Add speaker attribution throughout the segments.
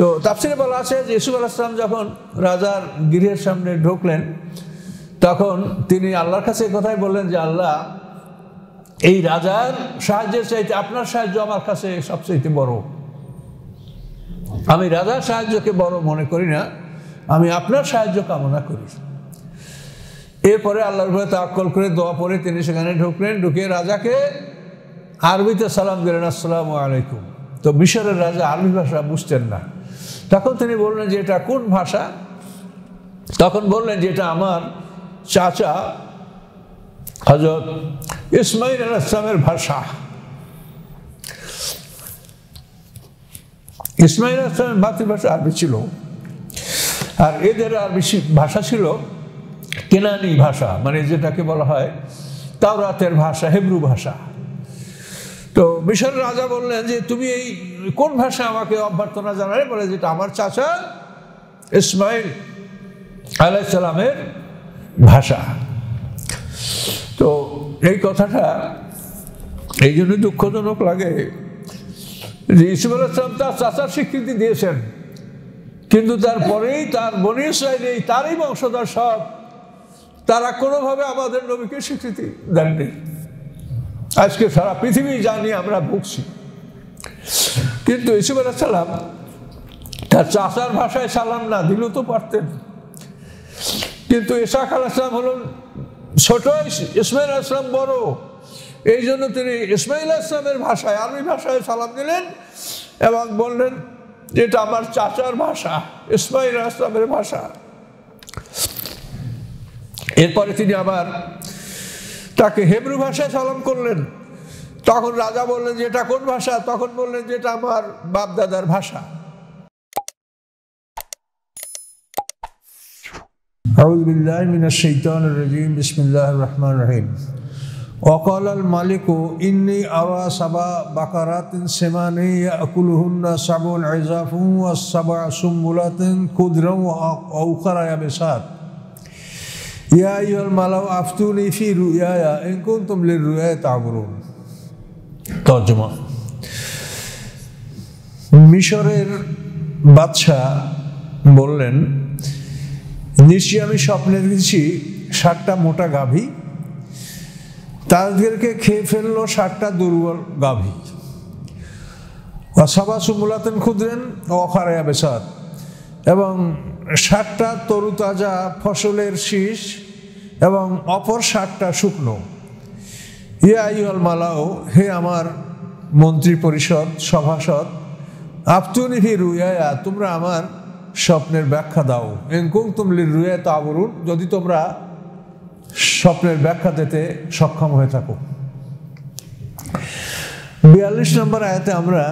Speaker 1: তো তাফসিরে বলা আছে যে ইসুফ আলাহিসাম যখন রাজার গৃহের সামনে ঢুকলেন, তখন তিনি আল্লাহর কাছে কথাই বললেন যে, আল্লাহ, এই রাজার সাহায্যের চাইতে আপনার সাহায্য আমার কাছে সবচাইতে বড়। আমি রাজার সাহায্যকে বড় মনে করি না, আমি আপনার সাহায্য কামনা করি। এরপরে আল্লাহর ভয়ে তাক্কল করে দোয়া পরে তিনি সেখানে ঢুকলেন, ঢুকে রাজাকে আরবিতে সালাম দিলেন, আসসালামু আলাইকুম। তো মিশরের রাজা আরবি ভাষা বুঝতেন না। তখন তিনি বললেন যে এটা কোন ভাষা? তখন বললেন যে এটা আমার চাচা হজরত ইসমাইল আল ইসলামের ভাষা। ইসমাইল আল ইসলামের মাতৃভাষা আরবি ছিল। আর এদের আরবি ভাষা ছিল কেনানি ভাষা মানে যেটাকে বলা হয় তাওরাতের ভাষা, হেব্রু ভাষা। তো মিশর রাজা বললেন যে, তুমি এই কোন ভাষা আমাকে অভ্যর্থনা জানালে? বলে, যেটা আমার চাচা ইসমাইল আলাইসালামের ভাষা। তো এই কথাটা এই জন্য দুঃখজনক লাগে যে ইসুফ আলাইসলাম তার চাচার স্বীকৃতি দিয়েছেন। কিন্তু তারপরেই তার বনি ইসরায়েল এই তারই বংশধর সব, তারা কোনোভাবে আমাদের নবীকে স্বীকৃতি দেননি। আজকে সারা পৃথিবী জানি আমরা ভুগছি। কিন্তু ইসুফ সালাম তার চাষার ভাষায় সালাম না দিলেও তো পারতেন। কিন্তু ইসাক আলাইসলাম হলেন ছোট ইসমাইল আসলাম বড়। এই জন্য তিনি ইসমাইল আসলামের ভাষায়, আরবি ভাষায় সালাম দিলেন এবং বললেন, এটা আমার চাচার ভাষা ইসমাইল আসলামের ভাষা। এরপরে তিনি আবার তাকে হেব্রু ভাষায় সালাম করলেন তখন রাজা বললেন যে এটা কোন ভাষা তখন বললেন যে এটা আমার বাপদাদার ভাষা أعوذ بالله من الشيطان الرجيم بسم الله الرحمن الرحيم وقال الملك إني أرى سبع بقرات سمان يأكلهن سبع عزاف والسبع سنبلات خضرا وأخر يابسات ইয়া ইয়ল মালাউ আফতুনি ফি রুয়ায়া ইনকুন তুমলির রুয়ায় তাবরুন তর্জমা মিশরের বাদশা বললেন নিশ্চয়ই আমি স্বপ্নে দেখেছি ষাটটা মোটা গাভী। তাদেরকে খেয়ে ফেলল ষাটটা দুর্বল গাভী। অসাবা সুমুলাতেন ক্ষুদ্রেন অখারায়া বেসার এবং ষাটটা তরুতাজা ফসলের শীষ এবং অপর ষাটটা শুকনো। ইয়ে আইহল মালাও হে আমার মন্ত্রী পরিষদ সভাসদ, আফতুনি হি রুইয়া তোমরা আমার স্বপ্নের ব্যাখ্যা দাও। এঙ্কুং তুমলি রুয়ে তাবরুন যদি তোমরা স্বপ্নের ব্যাখ্যা দিতে সক্ষম হয়ে থাকো। বিয়াল্লিশ নম্বর আয়াতে আমরা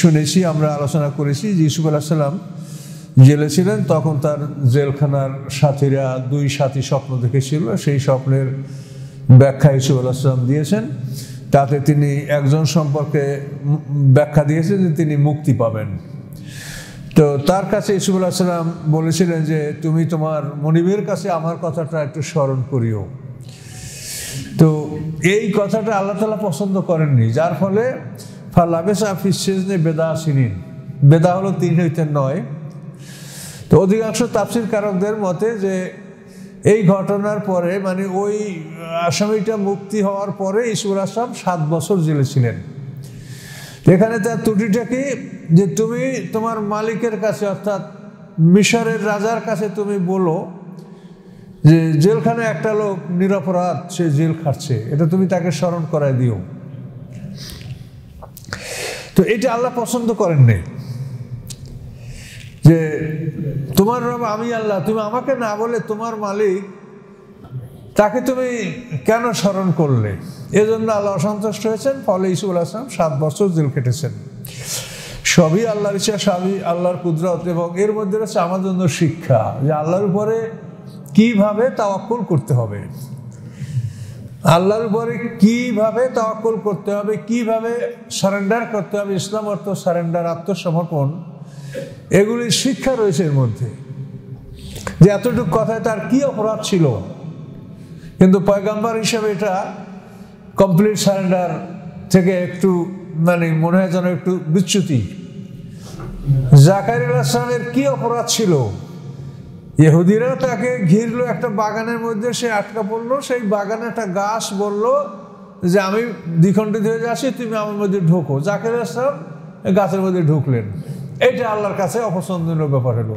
Speaker 1: শুনেছি, আমরা আলোচনা করেছি যে ইসুফ আলাহিসাল্লাম জেলে ছিলেন তখন তার জেলখানার সাথীরা দুই সাথী স্বপ্ন দেখেছিল, সেই স্বপ্নের ব্যাখ্যা ইসুফ আলাহিসাল্লাম দিয়েছেন। তাতে তিনি একজন সম্পর্কে ব্যাখ্যা দিয়েছেন যে তিনি মুক্তি পাবেন। তো তার কাছে ইসুফুল্লাহ সাল্লাম বলেছিলেন যে, তুমি তোমার মনিবের কাছে আমার কথাটা একটু স্মরণ করিও। তো এই কথাটা আল্লাহ তালা পছন্দ করেননি, যার ফলে ফালাবেসা ফিসেজনে বেদা আসিনিন বেদা হলো তিন হইতে নয়। তো অধিকাংশ তাফসির কারকদের মতে যে এই ঘটনার পরে মানে ওই আসামিটা মুক্তি হওয়ার পরে ইসুর আসলাম সাত বছর জেলে ছিলেন। এখানে তার ত্রুটিটা কি? যে তুমি তোমার মালিকের কাছে, অর্থাৎ মিশরের রাজার কাছে তুমি বলো যে জেলখানে একটা লোক নিরপরাধ, সে জেল খাটছে। এটা তুমি তাকে স্মরণ করায় দিও। তো এটা আল্লাহ পছন্দ করেননি। যে তোমার রব, আমি আল্লাহ, তুমি আমাকে না বলে তোমার মালিক, তাকে তুমি কেন স্মরণ করলে? এজন্য আল্লাহ অসন্তুষ্ট হয়েছেন। ফলে ইসুল আসলাম সাত বছর জেল কেটেছেন সবই আল্লাহর ইচ্ছা, সবই আল্লাহর কুদরত এবং এর মধ্যে রয়েছে আমার জন্য শিক্ষা যে আল্লাহর উপরে কীভাবে তাওয়াক্কুল করতে হবে। আল্লাহর উপরে কীভাবে তাওয়াক্কুল করতে হবে, কীভাবে সারেন্ডার করতে হবে, ইসলাম অর্থ সারেন্ডার, আত্মসমর্পণ। এগুলির শিক্ষা রয়েছে এর মধ্যে। যে এতটুকু কথায় তার কি অপরাধ ছিল? কিন্তু পয়গাম্বার হিসেবে এটা কমপ্লিট সারেন্ডার থেকে একটু মানে মনে হয় যেন একটু বিচ্যুতি। জাকার আসলামের কি অপরাধ ছিল? ইহুদিরা তাকে ঘিরলো একটা বাগানের মধ্যে, সে আটকা পড়ল, সেই বাগানে একটা গাছ বলল যে, আমি দ্বিখণ্ডিত হয়ে যাচ্ছি, তুমি আমার মধ্যে ঢোকো। জাকের আসলাম গাছের মধ্যে ঢুকলেন। এটা আল্লাহর কাছে অপছন্দনীয় ব্যাপার হলো।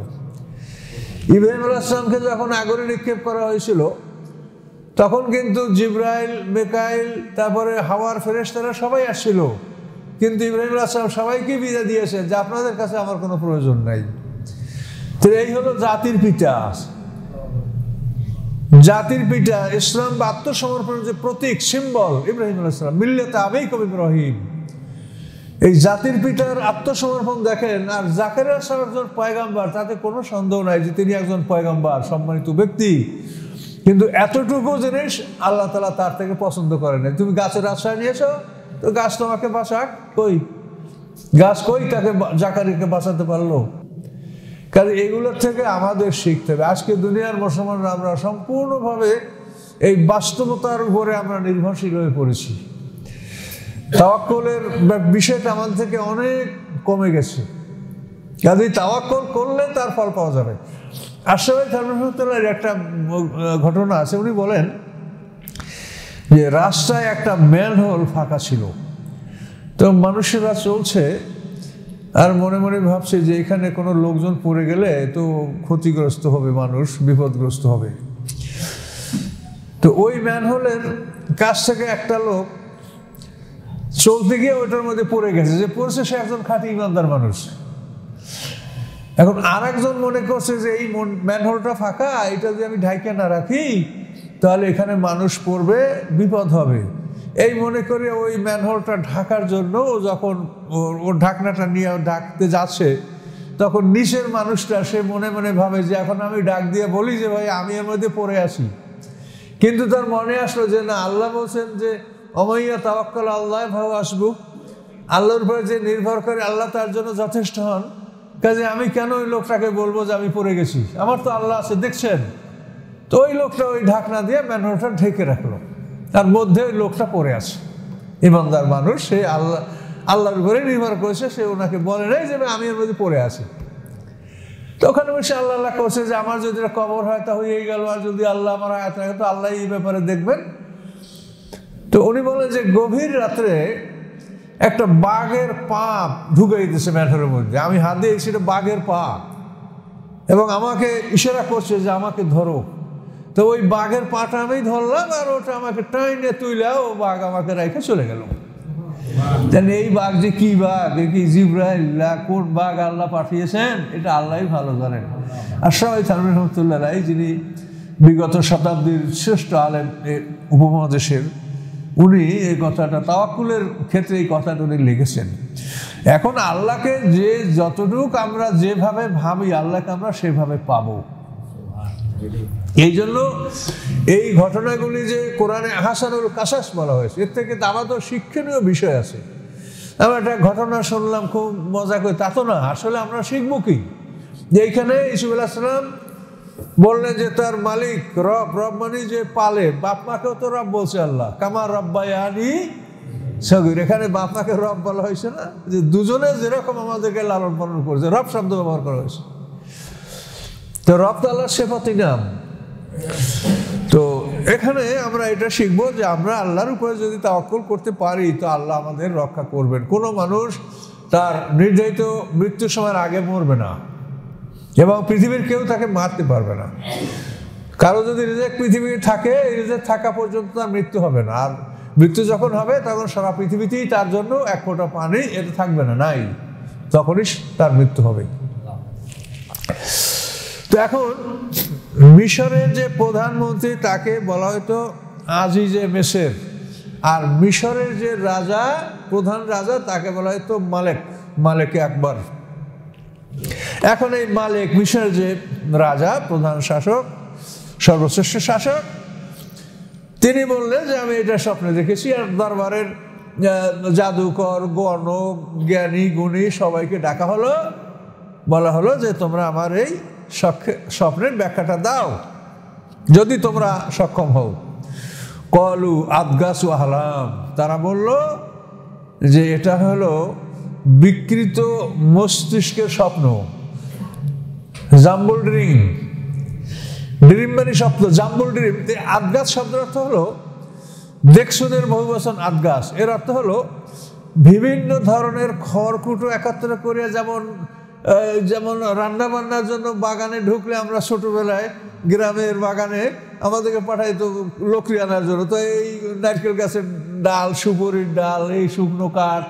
Speaker 1: ইব্রাহিম আসলামকে যখন আগরে নিক্ষেপ করা হয়েছিল, তখন কিন্তু জিব্রাইল, মেকাইল, তারপরে হাওয়ার ফেরেস্তারা সবাই আসছিল। কিন্তু ইব্রাহিম আসলাম সবাইকে বিদায় দিয়েছে যে আপনাদের কাছে আমার কোনো প্রয়োজন নাই। তো এই হলো জাতির পিতা জাতির পিতা ইসলাম বা আত্মসমর্পণের যে প্রতীক সিম্বল ইব্রাহিম আলাইসালাম মিল্লেতে আবেই কবি ইব্রাহিম। এই জাতির পিতার আত্মসমর্পণ দেখেন, আর জাকের একজন পয়গাম্বার, তাতে কোনো সন্দেহ নাই যে তিনি একজন পয়গাম্বার, সম্মানিত ব্যক্তি। কিন্তু এতটুকু জিনিস আল্লাহ তালা তার থেকে পছন্দ করে না তুমি গাছের আশ্রয় নিয়েছো, তো গাছ তোমাকে বাঁচাক, কই? গাছ কই তাকে জাকারিকে বাঁচাতে পারল? কারণ এগুলোর থেকে আমাদের শিখতে হবে। আজকে দুনিয়ার মুসলমানরা আমরা সম্পূর্ণভাবে এই বাস্তবতার উপরে আমরা নির্ভরশীল হয়ে পড়েছি। তাওয়াক্কলের বিষয়টা আমাদের থেকে অনেক কমে গেছে। কাজে তাওয়াক্কল করলে তার ফল পাওয়া যাবে। আশাবাই ধর্মসত্তরের একটা ঘটনা আছে। উনি বলেন যে, রাস্তায় একটা ম্যানহোল ফাঁকা ছিল। তো মানুষেরা চলছে আর মনে মনে ভাবছে যে, এখানে কোনো লোকজন পড়ে গেলে তো ক্ষতিগ্রস্ত হবে মানুষ, বিপদগ্রস্ত হবে। তো ওই ম্যানহোলের কাছ থেকে একটা লোক চলতে গিয়ে ওইটার মধ্যে পড়ে গেছে। যে পড়ছে সে একজন খাঁটি ইমানদার মানুষ। এখন আর একজন মনে করছে যে এই ম্যানহোলটা ফাঁকা, এটা যদি আমি ঢাইকে না রাখি, তাহলে এখানে মানুষ পড়বে, বিপদ হবে। এই মনে করে ওই ম্যানহোলটা ঢাকার জন্য যখন ওর ঢাকনাটা নিয়ে ডাকতে যাচ্ছে, তখন নিচের মানুষটা সে মনে মনে ভাবে যে এখন আমি ডাক দিয়ে বলি যে, ভাই, আমি এর মধ্যে পড়ে আসি কিন্তু তার মনে আসলো যে, না, আল্লাহ বলছেন যে অমৈয়া তাওয়াক্কাল আল্লাহ ভাব আসব। আল্লাহর উপরে যে নির্ভর করে আল্লাহ তার জন্য যথেষ্ট হন, কাজে আমি কেন ওই লোকটাকে বলব যে আমি পড়ে গেছি? আমার তো আল্লাহ আছে, দেখছেন? তো ওই লোকটা ওই ঢাকনা দিয়ে ম্যানহোলটা ঢেকে রাখল। তার মধ্যে ওই লোকটা পড়ে আছে। ইমানদার মানুষ, সে আল্লাহ, আল্লাহর উপরে নির্ভর করেছে, সে ওনাকে বলে নাই যে আমি এর মধ্যে পড়ে আছি। তো ওখানে বসে আল্লাহ আল্লাহ করছে যে আমার যদি কবর হয় তা হয়েই গেল, আর যদি আল্লাহ আমার আয়াত রাখে, তো আল্লাহ এই ব্যাপারে দেখবেন তো উনি বলেন যে গভীর রাত্রে একটা বাঘের পা ঢুকে দিতেছে ম্যাথরের মধ্যে। আমি হাত দিয়ে সেটা বাঘের পা এবং আমাকে ইশারা করছে যে আমাকে ধরো। তো ওই বাঘের পাটা আমি ধরলাম আর ওটা আমাকে টাইনে তুইলে, ও বাঘ আমাকে রেখে চলে গেল। এই বাঘ যে কি বাঘ? কি জিব্রাহিল্লা কোন বাঘ আল্লাহ পাঠিয়েছেন? এটা আল্লাহই ভালো জানেন। আর সবাই থানবির রহমতুল্লাহ যিনি বিগত শতাব্দীর শ্রেষ্ঠ আলেম উপমহাদেশের উনি এই কথাটা, তাওয়াক্কুলের ক্ষেত্রে এই কথাটা উনি লিখেছেন। এখন আল্লাহকে যে যতটুক আমরা যেভাবে ভাবি, আল্লাহকে আমরা সেভাবে পাবো। এই জন্য এই ঘটনাগুলি যে কোরআনে হাসানুল কাসাস বলা হয়েছে, এর থেকে আমাদের শিক্ষণীয় বিষয় আছে। আমরা একটা ঘটনা শুনলাম, খুব মজা করে। তা তো না, আসলে আমরা শিখব কি? যে এইখানে ইসুফ সালাম বললেন যে, তার মালিক রব রব মানে যে পালে, বাপ মাকেও তো রব বলছে আল্লাহ। কামার রব্বায়ানি সগির। এখানে বাপ মাকে রব বলা হয়েছে না? যে দুজনে যেরকম আমাদেরকে লালন পালন করেছে, রব শব্দ ব্যবহার করা হয়েছে। তো রব তো আল্লাহর সেফাতি নাম। তো এখানে আমরা এটা শিখব যে আমরা আল্লাহর উপরে যদি তা তাওয়াক্কুল করতে পারি, তো আল্লাহ আমাদের রক্ষা করবেন। কোনো মানুষ তার নির্ধারিত মৃত্যুর সময়ের আগে মরবে না। এবং পৃথিবীর কেউ তাকে মারতে পারবে না। কারও যদি রিজেক্ট পৃথিবী থাকে, এই রিজেক্ট থাকা পর্যন্ত তার মৃত্যু হবে না। আর মৃত্যু যখন হবে, তখন সারা পৃথিবীতেই তার জন্য এক ফোঁটা পানি এটা থাকবে না, নাই। তখনই তার মৃত্যু হবে। তো এখন মিশরের যে প্রধানমন্ত্রী, তাকে বলা হয়তো আজিজে মেসের। আর মিশরের যে রাজা, প্রধান রাজা, তাকে বলা হয়তো মালেক, মালেকে আকবর। এখন এই মালিক, মিশরের যে রাজা, প্রধান শাসক, সর্বশ্রেষ্ঠ শাসক, তিনি বললেন যে আমি এটা স্বপ্নে দেখেছি আর দরবারের জাদুকর গণ জ্ঞানী, গুণী সবাইকে ডাকা হলো। বলা হলো যে তোমরা আমার এই স্বপ্নের ব্যাখ্যাটা দাও, যদি তোমরা সক্ষম হও। কলু আদগাসু আহলাম, তারা বলল যে এটা হলো বিকৃত মস্তিষ্কের স্বপ্ন। Jumble dream. ড্রিম মানে স্বপ্ন জাম্বল ড্রিম আদগাছ শব্দের অর্থ হলো দেখশুনের বহুবচন আদগাছ এর অর্থ হলো বিভিন্ন ধরনের খড়কুটো একত্র করে যেমন যেমন রান্না বান্নার জন্য বাগানে ঢুকলে আমরা ছোটোবেলায় গ্রামের বাগানে আমাদেরকে পাঠাই তো লকড়ি আনার জন্য। তো এই নারকেল গাছের ডাল, সুপুরির ডাল, এই শুকনো কাঠ,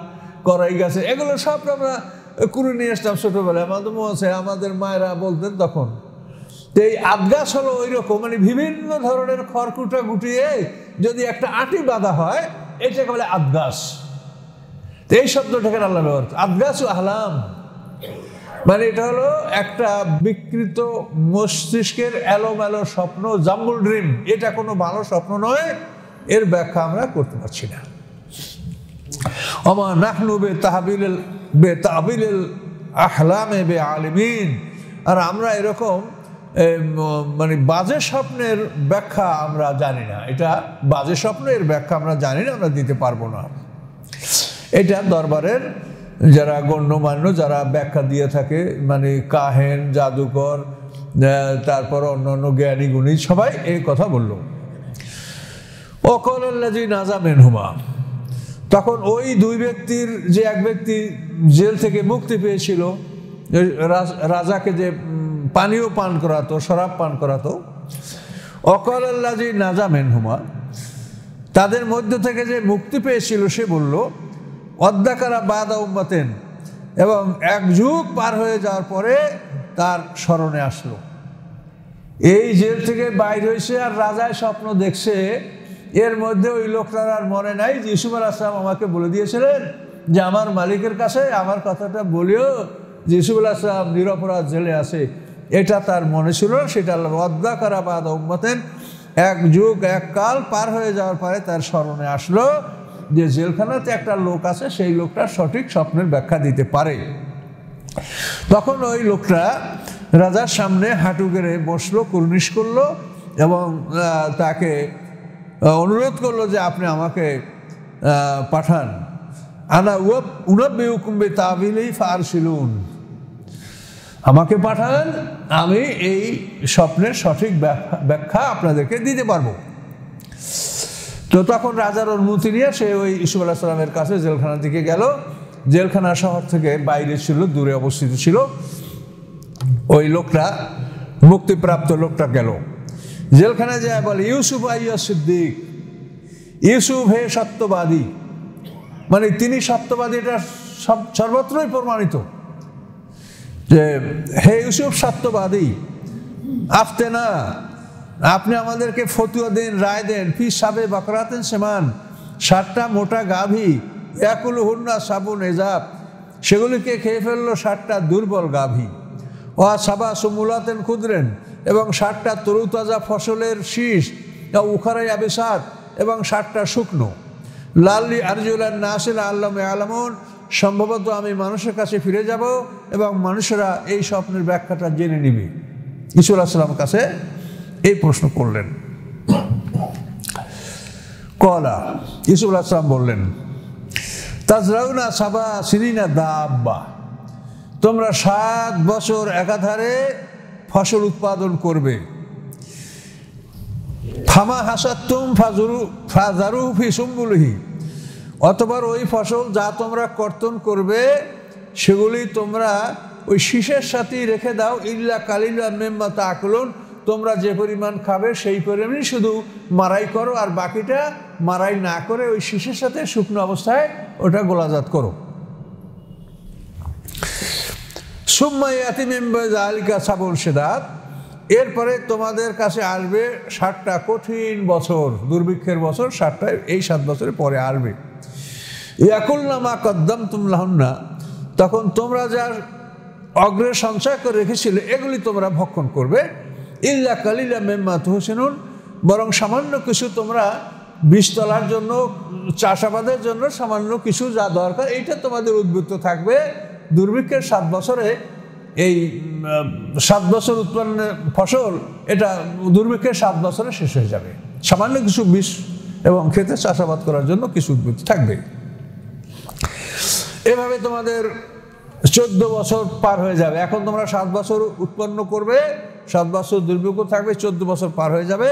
Speaker 1: কড়াই গাছে, এগুলো সব আমরা কুড়ে নিয়ে আসতাম ছোটোবেলায়। আমাদের মনে আমাদের মায়েরা বলতেন তখন তো এই আদগাছ হলো ওই রকম মানে বিভিন্ন ধরনের খড়কুটা গুটিয়ে যদি একটা আটি বাঁধা হয়, এটাকে বলে আদগাছ তো এই শব্দটাকে আল্লাহ ব্যবহার আদগাছ আহলাম। মানে এটা হলো একটা বিকৃত মস্তিষ্কের এলোমেলো স্বপ্ন, জাম্বুল ড্রিম। এটা কোনো ভালো স্বপ্ন নয়, এর ব্যাখ্যা আমরা করতে পারছি না। অমা নাহনু বে তাহাবিল বে তাহবিল আহলামে বে আলিমিন। আর আমরা এরকম মানে বাজে স্বপ্নের ব্যাখ্যা আমরা জানি না। এটা বাজে স্বপ্নের ব্যাখ্যা আমরা জানি না, আমরা দিতে পারব না। এটা দরবারের যারা গণ্যমান্য, যারা ব্যাখ্যা দিয়ে থাকে মানে কাহেন, জাদুকর তারপর অন্য অন্য জ্ঞানী গুণী সবাই এই কথা বলল। অকল্লাজি নাজা মেনহুমা। তখন ওই দুই ব্যক্তির যে এক ব্যক্তি জেল থেকে মুক্তি পেয়েছিল রাজাকে যে পানীয় পান করাতো, শরাব পান করাতো, অকল আল্লাজি নাজা মেনহুমা, তাদের মধ্য থেকে যে মুক্তি পেয়েছিল, সে বলল অদ্যাকারা বাদা উম্মাতেন। এবং এক যুগ পার হয়ে যাওয়ার পরে তার স্মরণে আসলো। এই জেল থেকে বাইর হয়েছে আর রাজায় স্বপ্ন দেখছে এর মধ্যে ওই লোকটার আর মনে নাই যে ইসুফ আল আসলাম আমাকে বলে দিয়েছিলেন যে আমার মালিকের কাছে আমার কথাটা বলিও যে ইসুফ আল আসলাম নিরপরাধ জেলে আছে। এটা তার মনে ছিল সেটা অদ্দা করা বাদ উম্মতেন। এক যুগ, এক কাল পার হয়ে যাওয়ার পরে তার স্মরণে আসলো যে জেলখানাতে একটা লোক আছে, সেই লোকটা সঠিক স্বপ্নের ব্যাখ্যা দিতে পারে। তখন ওই লোকটা রাজার সামনে হাঁটু গেড়ে বসল, কুর্নিশ করল এবং তাকে অনুরোধ করল যে আপনি আমাকে পাঠান। আনা উনব্বে হুকুম্বে তাবিলেই ফারসিলুন আমাকে পাঠান, আমি এই স্বপ্নের সঠিক ব্যাখ্যা আপনাদেরকে দিতে পারব। তো তখন রাজার অনুমতি নিয়ে সে ওই ইসুফ আল্লাহ সাল্লামের কাছে জেলখানার দিকে গেল। জেলখানা শহর থেকে বাইরে ছিল, দূরে অবস্থিত ছিল। ওই লোকটা, মুক্তিপ্রাপ্ত লোকটা গেল। জেলখানায় যায়, বলে, ইউসুফ আইয়া সিদ্দিক। ইউসুফ হে সত্যবাদী। মানে তিনি সত্যবাদী, এটা সব, সর্বত্রই প্রমাণিত। যে, হে ইউসুফ, সত্যবাদী। আফতে না। আপনি আমাদেরকে ফতুয়া দিন, রায় দেন। ফি সাবে বাকরাতেন সেমান। ষাটটা মোটা গাভী, একুল হুন্না সাবুন এজাব। সেগুলিকে খেয়ে ফেলল ষাটটা দুর্বল গাভী। ও সাবা সুমুলাতেন ক্ষুদ্রেন এবং ষাটটা তরুতাজা ফসলের শীষ উখারাই আবেসাদ এবং ষাটটা শুকনো। লাল্লি আরজুল্লাহ নাসিল আল্লাহ আলমন সম্ভবত আমি মানুষের কাছে ফিরে যাব এবং মানুষেরা এই স্বপ্নের ব্যাখ্যাটা জেনে নিবে। ইসুল আসলাম কাছে এই প্রশ্ন করলেন। কলা ইসুফ আসলাম বললেন, তাজরাউনা সাবা সিরিনা দাব্বা, তোমরা সাত বছর একাধারে ফসল উৎপাদন করবে। ফামা হাসাত্তুম ফাজুরু, ফাজারু ফি অতবার ওই ফসল যা তোমরা কর্তন করবে, সেগুলি তোমরা ওই শীষের সাথেই রেখে দাও। ইল্লা কালিলা মেম্মা তাকলুন, তোমরা যে পরিমাণ খাবে সেই পরিমাণই শুধু মারাই করো, আর বাকিটা মারাই না করে ওই শীষের সাথে শুকনো অবস্থায় ওটা গোলাজাত করো। এরপরে তোমাদের কাছে আসবে ষাটটা কঠিন বছর, দুর্ভিক্ষের বছর, ষাটটা, এই সাত বছরের পরে আসবে। ইয়াকুল নামা কদ্দম তুমলাহন্না তখন তোমরা যার অগ্রে সঞ্চয় করে রেখেছিলে, এগুলি তোমরা ভক্ষণ করবে। ইল্লা কালিলা মেম্মা তুহসেনুন। বরং সামান্য কিছু তোমরা বীজ তোলার জন্য, চাষাবাদের জন্য সামান্য কিছু যা দরকার, এইটা তোমাদের উদ্বৃত্ত থাকবে। দুর্ভিক্ষের সাত বছরে এই সাত বছর উৎপন্নের ফসল, এটা দুর্ভিক্ষের সাত বছরে শেষ হয়ে যাবে। সামান্য কিছু বিষ এবং খেতে চাষাবাদ করার জন্য কিছু উদ্ভিদ থাকবে। এভাবে তোমাদের চোদ্দ বছর পার হয়ে যাবে। এখন তোমরা সাত বছর উৎপন্ন করবে, সাত বছর দুর্ভিক্ষ থাকবে, চোদ্দ বছর পার হয়ে যাবে।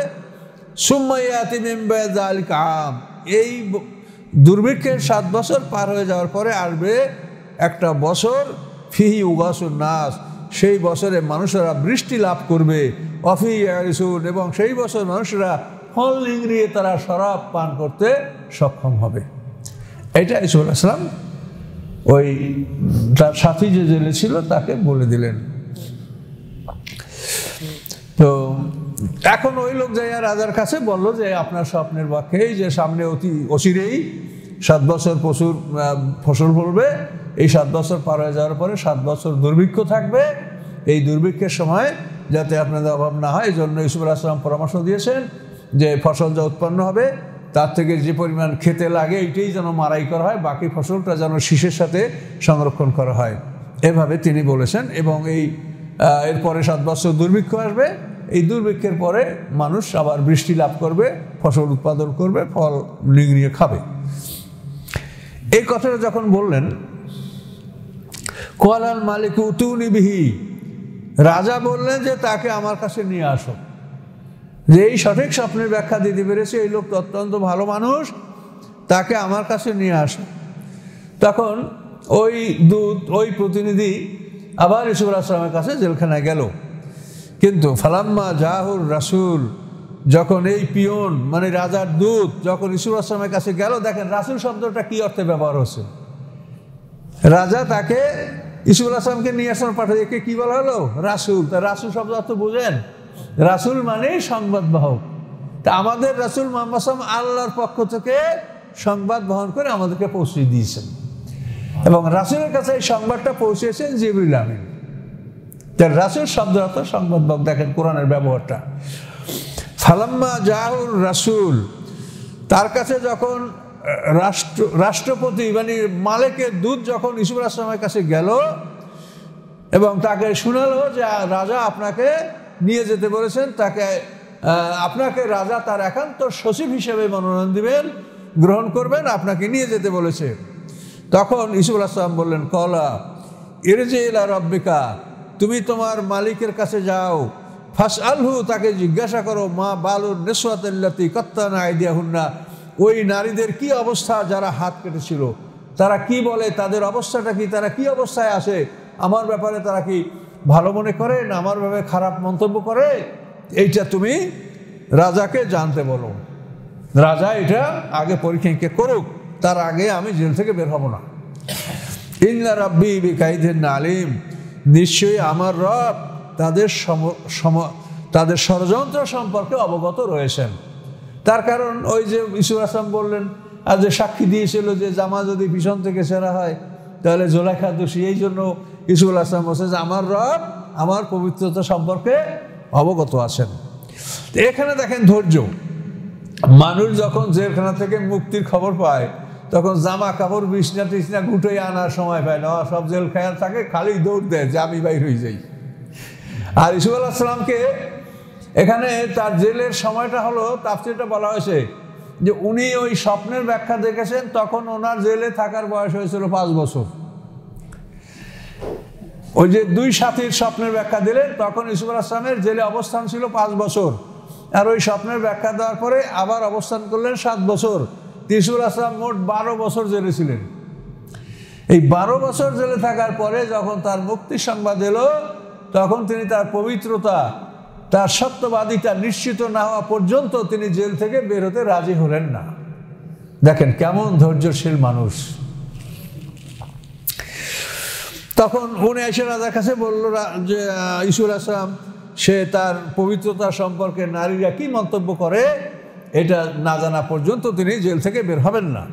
Speaker 1: সুম্মাইয়াতি কাম এই দুর্ভিক্ষের সাত বছর পার হয়ে যাওয়ার পরে আসবে একটা বছর ফিহি উগাসুর নাস, সেই বছরে মানুষেরা বৃষ্টি লাভ করবে, অফি ইয়ারিসুন, এবং সেই বছর মানুষেরা ফল নিংড়িয়ে তারা শরাব পান করতে সক্ষম হবে। এটা ইসুল আসলাম ওই তার সাথী যে জেলে ছিল তাকে বলে দিলেন। তো এখন ওই লোক যাইয়া রাজার কাছে বলল যে, আপনার স্বপ্নের বাক্যেই যে সামনে অতি অচিরেই সাত বছর প্রচুর ফসল ফলবে। এই সাত বছর পার হয়ে যাওয়ার পরে সাত বছর দুর্ভিক্ষ থাকবে। এই দুর্ভিক্ষের সময় যাতে আপনাদের অভাব না হয় এই জন্য ইসুফ আসলাম পরামর্শ দিয়েছেন যে ফসল যা উৎপন্ন হবে, তার থেকে যে পরিমাণ খেতে লাগে, এইটাই যেন মারাই করা হয়, বাকি ফসলটা যেন শীষের সাথে সংরক্ষণ করা হয়। এভাবে তিনি বলেছেন এবং এই এরপরে সাত বছর দুর্ভিক্ষ আসবে। এই দুর্ভিক্ষের পরে মানুষ আবার বৃষ্টি লাভ করবে, ফসল উৎপাদন করবে, ফল নিগড়িয়ে খাবে। এই কথাটা যখন বললেন, কোয়ালাল মালিক উতুনি বিহি। রাজা বললেন যে, তাকে আমার কাছে নিয়ে আসো। যে, এই সঠিক স্বপ্নের ব্যাখ্যা দিতে পেরেছে, এই লোক অত্যন্ত ভালো মানুষ, তাকে আমার কাছে নিয়ে আসো। তখন ওই দূত, ওই প্রতিনিধি আবার ইসুফুল আসলামের কাছে জেলখানায় গেল। কিন্তু ফালাম্মা জাহুর রাসুল যখন এই পিয়ন মানে রাজার দূত, যখন ইসুফ আসলামের কাছে গেল, দেখেন রাসুল শব্দটা কি অর্থে ব্যবহার হচ্ছে রাজা তাকে ইসুফুল আসলামকে নিয়ে আসার পাঠিয়ে একে কি বলা হলো? রাসুল। তা রাসুল শব্দ অর্থ বুঝেন? রাসুল মানে সংবাদ বাহক। তা আমাদের রাসুল মোহাম্মদ আল্লাহর পক্ষ থেকে সংবাদ বহন করে আমাদেরকে পৌঁছে দিয়েছেন। এবং রাসুলের কাছে এই সংবাদটা পৌঁছেছেন জিবরুল আমিন। তার রাসুল শব্দ অর্থ সংবাদ বাহক। দেখেন কোরআনের ব্যবহারটা। ফালাম্মা জাহুর রাসুল, তার কাছে যখন রাষ্ট্র, রাষ্ট্রপতি মানে মালিকের দূত যখন ইসুফ আসলামের কাছে গেল এবং তাকে শুনালো যে রাজা আপনাকে নিয়ে যেতে বলেছেন, তাকে আপনাকে রাজা তার একান্ত সচিব হিসেবে মনোনয়ন দিবেন, গ্রহণ করবেন, আপনাকে নিয়ে যেতে বলেছে। তখন ইসুফুল আসলাম বললেন, কলা ইরজে ইলা রব্বিকা, তুমি তোমার মালিকের কাছে যাও ফাস আলহু তাকে জিজ্ঞাসা করো, মা বালুর নেসওয়াতি কত্তানা আইডিয়া হুন্না ওই নারীদের কি অবস্থা? যারা হাত কেটেছিল, তারা কি বলে? তাদের অবস্থাটা কি? তারা কি অবস্থায় আসে? আমার ব্যাপারে তারা কি ভালো মনে করে না আমার ব্যাপারে খারাপ মন্তব্য করে? এইটা তুমি রাজাকে জানতে বলো। রাজা এটা আগে পরীক্ষা করুক, তার আগে আমি জেল থেকে বের হব না। ইন্না রাব্বি বিকাইদের নালিম নিশ্চয়ই আমার রব তাদের সম সম, তাদের ষড়যন্ত্র সম্পর্কে অবগত রয়েছেন। তার কারণ ওই যে ইসুর আসলাম বললেন, আর যে সাক্ষী দিয়েছিল যে জামা যদি পিছন থেকে সেরা হয়, তাহলে জোলাখা দোষী। এই জন্য ইসুল আসলাম বলছে যে, আমার রব, আমার পবিত্রতা সম্পর্কে অবগত আছেন। এখানে দেখেন ধৈর্য। মানুষ যখন জেলখানা থেকে মুক্তির খবর পায়, তখন জামা কাপড় বিছনা টিছনা গুটোই আনার সময় পায় না। সব জেল খায়ার থাকে, খালি দৌড় দেয় যে, আমি বাইর হয়ে যাই। আর ইসুফ আল্লাহ সালামকে এখানে তার জেলের সময়টা হলো, তাফসিরটা বলা হয়েছে যে উনি ওই স্বপ্নের ব্যাখ্যা দেখেছেন, তখন ওনার জেলে থাকার বয়স হয়েছিল পাঁচ বছর। ওই যে দুই সাথীর স্বপ্নের ব্যাখ্যা দিলেন, তখন ইসুফ আসলামের জেলে অবস্থান ছিল পাঁচ বছর। আর ওই স্বপ্নের ব্যাখ্যা দেওয়ার পরে আবার অবস্থান করলেন সাত বছর। ইসুফ আসলাম মোট বারো বছর জেলে ছিলেন। এই বারো বছর জেলে থাকার পরে যখন তার মুক্তির সংবাদ এলো তখন তিনি তার পবিত্রতা, তার সত্যবাদিতা নিশ্চিত না হওয়া পর্যন্ত তিনি জেল থেকে বের হতে রাজি হলেন না। দেখেন কেমন ধৈর্যশীল মানুষ। তখন উনি এসে রাজার কাছে বলল যে ইসুল আসলাম সে তার পবিত্রতা সম্পর্কে নারীরা কি মন্তব্য করে? এটা না জানা পর্যন্ত তিনি জেল থেকে বের হবেন না।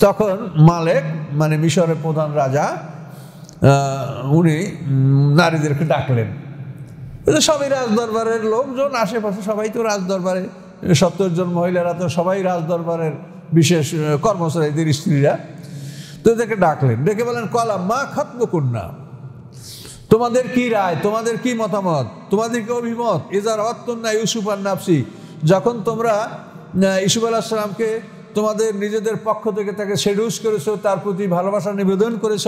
Speaker 1: তখন মালেক মানে মিশরের প্রধান রাজা উনি নারীদেরকে ডাকলেন। সবই রাজদরবারের লোকজন, আশেপাশে সবাই তো রাজদরবারে। সত্তর জন মহিলারা তো সবাই রাজদরবারের বিশেষ কর্মচারীদের স্ত্রীরা। তো এদেরকে ডাকলেন, ডেকে বলেন কলা মা খতম কন্যা। তোমাদের কি রায়? তোমাদের কি মতামত? তোমাদের কি অভিমত? এজার অত্যন্না ইউসুফ আর নাফসি, যখন তোমরা ইসুফ আলাহিসামকে তোমাদের নিজেদের পক্ষ থেকে তাকে সেডিউস করেছ, তার প্রতি ভালোবাসা নিবেদন করেছ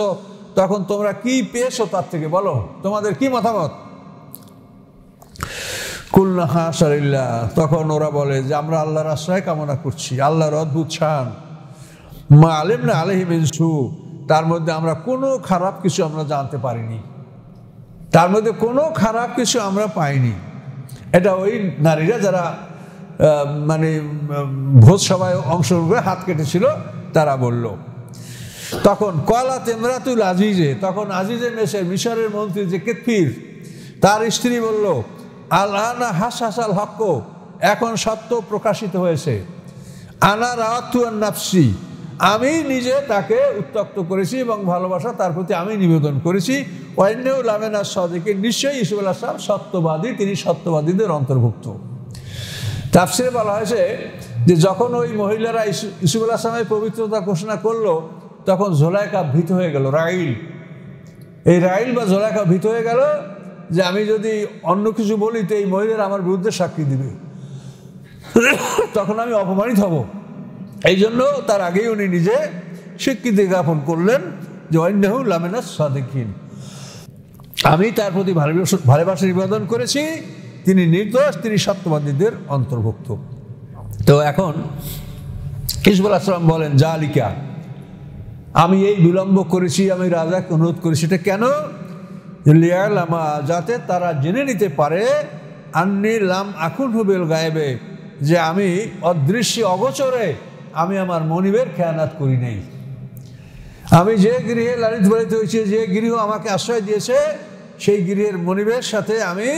Speaker 1: তখন তোমরা কি পেয়েছ তার থেকে? বলো, তোমাদের কি মতামত? কুল্লা হাসারিল্লাহ তখন ওরা বলে যে, আমরা আল্লাহর আশ্রয় কামনা করছি, আল্লাহর অদ্ভুত ছান মা আলিম না আলহিম ইনসু তার মধ্যে আমরা কোনো খারাপ কিছু আমরা জানতে পারিনি। তার মধ্যে কোনো খারাপ কিছু আমরা পাইনি। এটা ওই নারীরা যারা মানে ভোজ সভায় অংশগ্রহণ করে হাত কেটেছিল, তারা বলল। তখন কলা তেমরাতুল আজিজে, তখন আজিজে মেসের মিশরের মন্ত্রী যে কেতফির, তার স্ত্রী বলল আল্লাহ হাস হাসাল হক্ক, এখন সত্য প্রকাশিত হয়েছে। আনা রাতু নাফসি, আমি নিজে তাকে উত্তক্ত করেছি এবং ভালোবাসা তার প্রতি আমি নিবেদন করেছি। অন্যও লামেনা সদিকে নিশ্চয়ই ইসুফ আসলাম সত্যবাদী, তিনি সত্যবাদীদের অন্তর্ভুক্ত। তাফসিরে বলা হয়েছে যে, যখন ওই মহিলারা ইসু- ইসুফ আসলামের পবিত্রতা ঘোষণা করল তখন জোলাইকা ভীত হয়ে গেল, রাইল। এই রাইল বা জোলাইকা ভীত হয়ে গেল যে আমি যদি অন্য কিছু বলি তো এই মহিলারা আমার বিরুদ্ধে সাক্ষী দিবে। তখন আমি অপমানিত হব। এই জন্য তার আগেই উনি নিজে স্বীকৃতি জ্ঞাপন করলেন যে, অন্যহু লামেনা সাদেকিন। আমি তার প্রতি ভালোবাসা নিবেদন করেছি। তিনি নির্দোষ, তিনি সত্যবাদীদের অন্তর্ভুক্ত। তো এখন ইসবুল আসলাম বলেন, জালিকা। আমি এই বিলম্ব করেছি, আমি রাজাকে অনুরোধ করেছি। এটা কেন? লিয়ালামা যাতে তারা জেনে নিতে পারে, আন্নি লাম আকুন হুবেল গায়েবে, যে আমি অদৃশ্য অগোচরে, আমি আমার মনিবের খেয়ানাত করি নাই। আমি যে গৃহে লালিত পালিত হয়েছি, যে গৃহ আমাকে আশ্রয় দিয়েছে, সেই গৃহের মনিবের সাথে আমি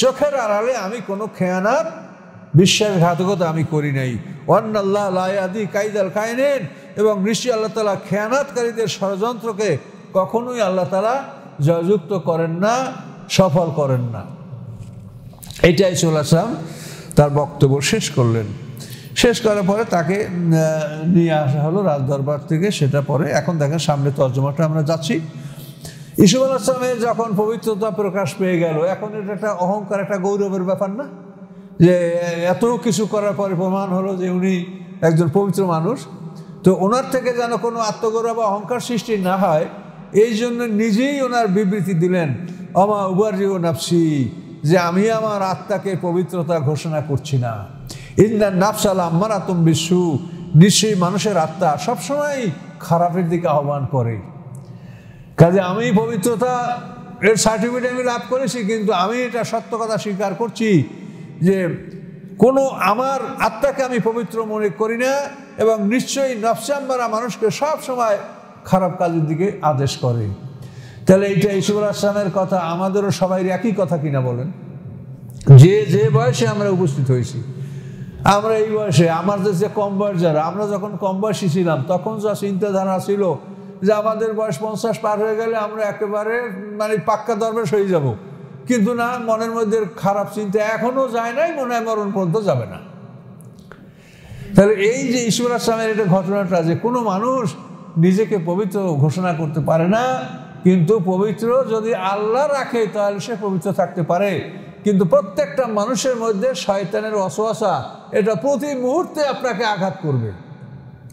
Speaker 1: চোখের আড়ালে আমি কোনো খেয়ানাত, বিশ্বাসঘাতকতা আমি করি নাই। অন্নাল্লাহ লায়াদি কাইদাল কায়নেন এবং নিশ্চয়ই আল্লাহ তালা খেয়ানাতকারীদের ষড়যন্ত্রকে কখনোই আল্লাহ তালা জয়যুক্ত করেন না, সফল করেন না। এইটাই চলে আসলাম। তার বক্তব্য শেষ করলেন। শেষ করার পরে তাকে নিয়ে আসা হলো রাজদরবার থেকে, সেটা পরে। এখন দেখেন সামনে তর্জমাটা আমরা যাচ্ছি। ইসুফ আল আসলামের যখন পবিত্রতা প্রকাশ পেয়ে গেল, এখন এটা একটা অহংকার, একটা গৌরবের ব্যাপার না? যে এত কিছু করার পরে প্রমাণ হলো যে উনি একজন পবিত্র মানুষ। তো ওনার থেকে যেন কোনো আত্মগৌরব বা অহংকার সৃষ্টি না হয়, এই জন্য নিজেই ওনার বিবৃতি দিলেন, অমা উবারিও নাফসি, যে আমি আমার আত্মাকে পবিত্রতা ঘোষণা করছি না। ইন্দার নাফসাল আম্মার আতম বিশ্বু নিশ্চয়ই মানুষের আত্মা সবসময় খারাপের দিকে আহ্বান করে। কাজে আমি পবিত্রতা এর সার্টিফিকেট আমি লাভ করেছি, কিন্তু আমি এটা সত্য কথা স্বীকার করছি যে কোনো আমার আত্মাকে আমি পবিত্র মনে করি না এবং নিশ্চয়ই নফসাম্বারা মানুষকে সব সময় খারাপ কাজের দিকে আদেশ করে। তাহলে এইটা ইসুর আসলামের কথা, আমাদেরও সবাই একই কথা কিনা বলেন? যে যে বয়সে আমরা উপস্থিত হয়েছি, আমরা এই বয়সে আমাদের যে কম বয়স যারা আমরা যখন কম বয়সী ছিলাম, তখন যা চিন্তাধারা ছিল যে আমাদের বয়স পঞ্চাশ পার হয়ে গেলে আমরা একেবারে মানে পাক্কা দরবেশ হয়ে যাব। কিন্তু না, মনের মধ্যে খারাপ চিন্তা এখনও যায় নাই, মনে হয় মরণ পর্যন্ত যাবে না। তাহলে এই যে ঈশ্বর আসলামের এটা ঘটনাটা যে কোনো মানুষ নিজেকে পবিত্র ঘোষণা করতে পারে না, কিন্তু পবিত্র যদি আল্লাহ রাখে, তাহলে সে পবিত্র থাকতে পারে। কিন্তু প্রত্যেকটা মানুষের মধ্যে শয়তানের অসোয়াশা এটা প্রতি মুহূর্তে আপনাকে আঘাত করবে।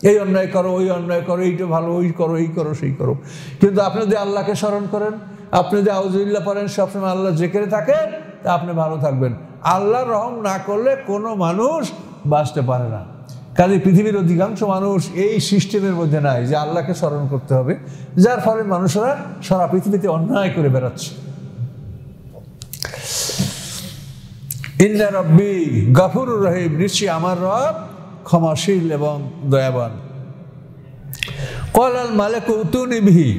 Speaker 1: এই অন্যায় করো, ওই অন্যায় করো, এইটা ভালো, ওই করো, এই করো, সেই করো। কিন্তু আপনি যদি আল্লাহকে স্মরণ করেন আপনি যদি আউজুল্লাহ পড়েন, সবসময় আল্লাহ জেকেরে থাকেন, তা আপনি ভালো থাকবেন। আল্লাহ রহম না করলে কোনো মানুষ বাঁচতে পারে না। কাজে পৃথিবীর অধিকাংশ মানুষ এই সিস্টেমের মধ্যে নাই যে আল্লাহকে স্মরণ করতে হবে, যার ফলে মানুষেরা সারা পৃথিবীতে অন্যায় করে বেড়াচ্ছে। ইন্না রব্বি গাফুরুর রহিম, নিশ্চয়ই আমার রব ক্ষমাশীল এবং দয়াবান। কলাল মালেক উতুনিবিহি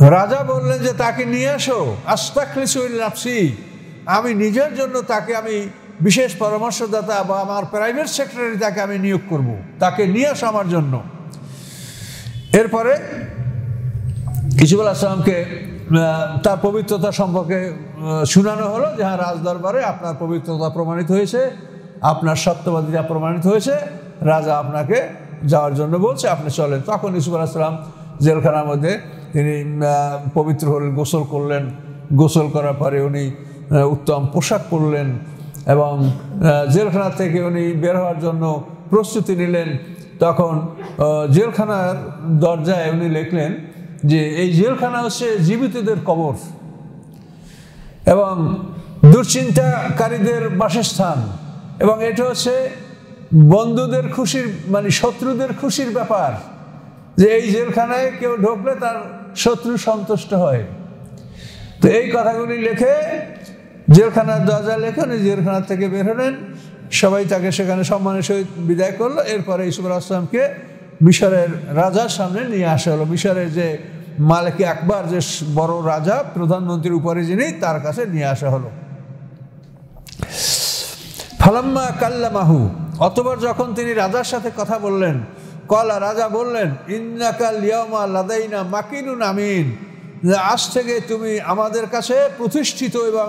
Speaker 1: রাজা বললেন যে, তাকে নিয়ে আসো আস্তাকলিসুল নাফসি। আমি নিজের জন্য তাকে আমি বিশেষ পরামর্শদাতা বা আমার প্রাইভেট সেক্রেটারি তাকে আমি নিয়োগ করব। তাকে নিয়ে আসো আমার জন্য। এরপরে ইসুফুল আসলামকে তার পবিত্রতা সম্পর্কে শুনানো হলো যে হ্যাঁ রাজদরবারে আপনার পবিত্রতা প্রমাণিত হয়েছে। আপনার সত্যবাদিতা প্রমাণিত হয়েছে। রাজা আপনাকে যাওয়ার জন্য বলছে, আপনি চলেন। তখন ইসুফ আসলাম জেলখানার মধ্যে তিনি পবিত্র হলেন, গোসল করলেন। গোসল করার পরে উনি উত্তম পোশাক পরলেন এবং জেলখানা থেকে উনি বের হওয়ার জন্য প্রস্তুতি নিলেন। তখন জেলখানার দরজায় উনি লিখলেন যে, এই জেলখানা হচ্ছে জীবিতদের কবর এবং দুশ্চিন্তাকারীদের বাসস্থান এবং এটা হচ্ছে বন্ধুদের খুশির মানে শত্রুদের খুশির ব্যাপার যে এই জেলখানায় কেউ ঢুকলে তার শত্রু সন্তুষ্ট হয়। তো এই কথাগুলি লেখে জেলখানার দরজা লেখেন জেলখানার থেকে বের হলেন। সবাই তাকে সেখানে সম্মানের সহিত বিদায় করল। এরপরে ইসুফ আসলামকে মিশরের রাজার সামনে নিয়ে আসা হলো। মিশরের যে মালিক আকবর, যে বড় রাজা, প্রধানমন্ত্রীর উপরে যিনি, তার কাছে নিয়ে আসা হলো। ফালাম্মা কাল্লামাহু, অতবার যখন তিনি রাজার সাথে কথা বললেন কলা রাজা বললেন, ইন্নাকাল ইয়মা লাদাইনা মাকিনুন আমিন। আজ থেকে তুমি আমাদের কাছে প্রতিষ্ঠিত এবং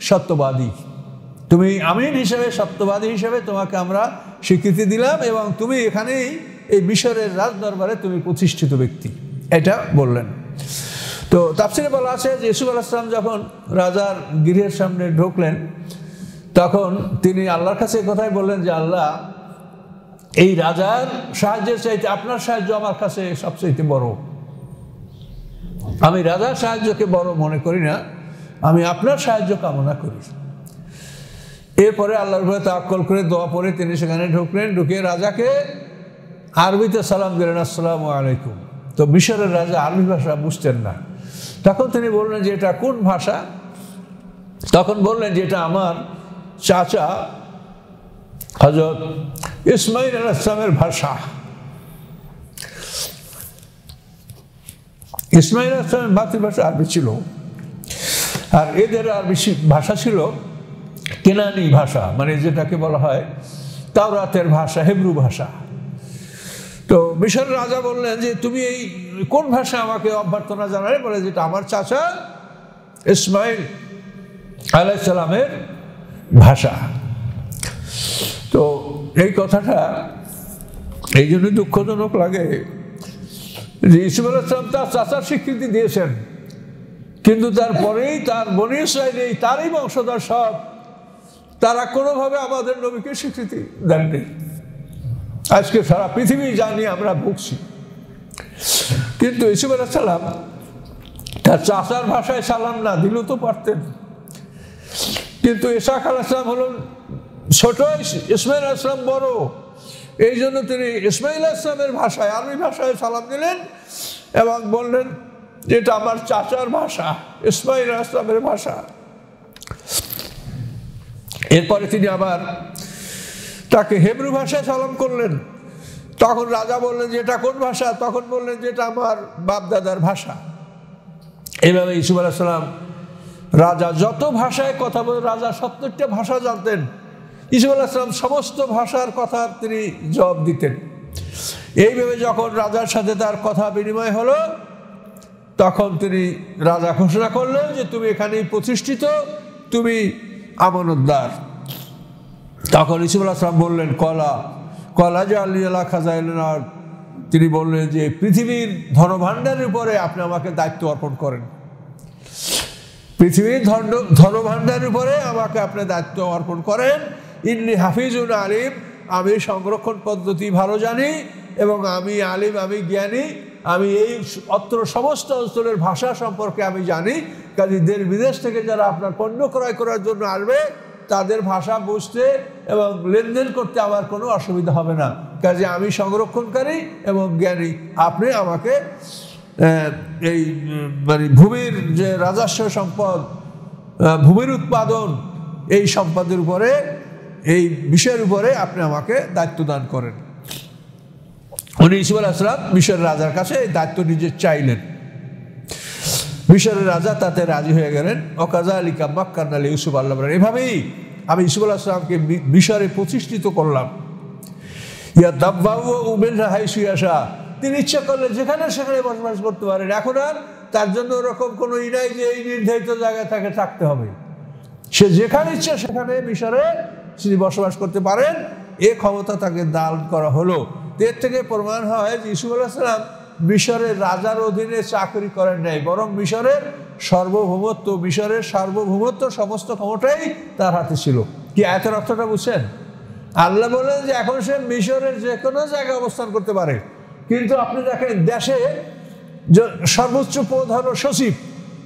Speaker 1: সত্যবাদী। তুমি আমিন হিসেবে, সত্যবাদী হিসেবে তোমাকে আমরা স্বীকৃতি দিলাম এবং তুমি এখানেই এই মিশরের রাজ দরবারে তুমি প্রতিষ্ঠিত ব্যক্তি। এটা বললেন। তো তাফসিরে বলা আছে যে ইসুফ আলাইসলাম যখন রাজার গৃহের সামনে ঢুকলেন, তখন তিনি আল্লাহর কাছে কথাই বললেন যে, আল্লাহ এই রাজার সাহায্যের চাইতে আপনার সাহায্য আমার কাছে সবচাইতে বড়। আমি রাজার সাহায্যকে বড় মনে করি না, আমি আপনার সাহায্য কামনা করি। এরপরে আল্লাহর ভয়ে তাক্কল করে দোয়া পরে তিনি সেখানে ঢুকলেন, ঢুকে রাজাকে আরবিতে সালাম দিলেন, আসসালাম আলাইকুম। তো মিশরের রাজা আরবি ভাষা বুঝতেন না। তখন তিনি বললেন যে, এটা কোন ভাষা? তখন বললেন যে, এটা আমার চাচা হজরত ইসমাইল আল ইসলামের ভাষা। ইসমাইল আল ইসলামের মাতৃভাষা আরবি ছিল। আর এদের আরবি ভাষা ছিল কেনানি ভাষা মানে যেটাকে বলা হয় তাওরাতের ভাষা, হেব্রু ভাষা। তো মিশর রাজা বললেন যে, তুমি এই কোন ভাষা আমাকে অভ্যর্থনা জানালে? বলে, যেটা আমার চাচা ইসমাইল আলাইসালামের ভাষা। কথাটা এই জন্য দুঃখজনক লাগে যে ইসুফ আলাইসলাম তার চাচার স্বীকৃতি দিয়েছেন। কিন্তু তারপরেই তার বনি নেই তারই বংশধর সব, তারা কোনোভাবে আমাদের নবীকে স্বীকৃতি দেননি। আজকে সারা পৃথিবী জানি আমরা ভুগছি। কিন্তু ইসুফ আলাইসাল্লাম তার চাচার ভাষায় সালাম না দিলেও তো পারতেন। কিন্তু ইসাক আলাইসলাম হলেন ছোট ইসমাইল আসলাম বড়। এই জন্য তিনি ইসমাইল আসলামের ভাষায়, আরবি ভাষায় সালাম দিলেন এবং বললেন যেটা আমার চাচার ভাষা, ইসমাইল আসলামের ভাষা। এরপরে তিনি আবার তাকে হেব্রু ভাষায় সালাম করলেন। তখন রাজা বললেন যে এটা কোন ভাষা? তখন বললেন যে এটা আমার বাপদাদার ভাষা। এইভাবে ইসুফ আলাহিসাল্লাম রাজা যত ভাষায় কথা বলে রাজা সত্তরটা ভাষা জানতেন। ইসুফ আলাহিসাল্লাম সমস্ত ভাষার কথা তিনি জবাব দিতেন। এইভাবে যখন রাজার সাথে তার কথা বিনিময় হলো, তখন তিনি রাজা ঘোষণা করলেন যে, তুমি এখানেই প্রতিষ্ঠিত, তুমি আমনতদার। তখন ইসুফুল আসলাম বললেন, কলা কলা যে আল্লাহ খাজাইলার তিনি বললেন যে, পৃথিবীর ধনভাণ্ডারের উপরে আপনি আমাকে দায়িত্ব অর্পণ করেন। পৃথিবীর ধন, ধনভাণ্ডারের উপরে আমাকে আপনি দায়িত্ব অর্পণ করেন। ইন্নি হাফিজুল আলিম, আমি সংরক্ষণ পদ্ধতি ভালো জানি এবং আমি আলিম, আমি জ্ঞানী, আমি এই অত্র সমস্ত অঞ্চলের ভাষা সম্পর্কে আমি জানি। কাজে দেশ বিদেশ থেকে যারা আপনার পণ্য ক্রয় করার জন্য আসবে, তাদের ভাষা বুঝতে এবং লেনদেন করতে আমার কোনো অসুবিধা হবে না। কাজে আমি সংরক্ষণকারী এবং জ্ঞানী। আপনি আমাকে এই মানে ভূমির যে রাজস্ব সম্পদ ভূমির উৎপাদন, এই সম্পদের উপরে এই বিষয়ের উপরে আপনি আমাকে দায়িত্ব দান করেন। উনি ইসুফ আসলাম মিশরের রাজার কাছে এই দায়িত্ব নিজে চাইলেন। মিশরের রাজা তাতে রাজি হয়ে গেলেন। অকাজা আলী কাম্মাক্কান আলী ইউসুফ আল্লাহ এভাবেই আমি ইসুফ আসলামকে মিশরে প্রতিষ্ঠিত করলাম। ইয়া দাব্বাবু উবেন রাহাই সুয়াশা তিনি ইচ্ছা করলে যেখানে সেখানে বসবাস করতে পারেন। এখন আর তার জন্য ওরকম কোনো ই নাই যে এই নির্ধারিত জায়গায় তাকে থাকতে হবে। সে যেখানে ইচ্ছা সেখানে মিশরে তিনি বসবাস করতে পারেন, এ ক্ষমতা তাকে দান করা হলো। এর থেকে প্রমাণ হয় যে ইসুফ আলাহিসাম মিশরের রাজার অধীনে চাকরি করেন নাই, বরং মিশরের সর্বভৌমত্ব, মিশরের সার্বভৌমত্ব সমস্ত ক্ষমতাই তার হাতে ছিল। কি এতের অর্থটা বুঝছেন? আল্লাহ বলেন যে এখন সে মিশরের যে কোনো জায়গায় অবস্থান করতে পারে। কিন্তু আপনি দেখেন, দেশে সর্বোচ্চ পদ হলো সচিব।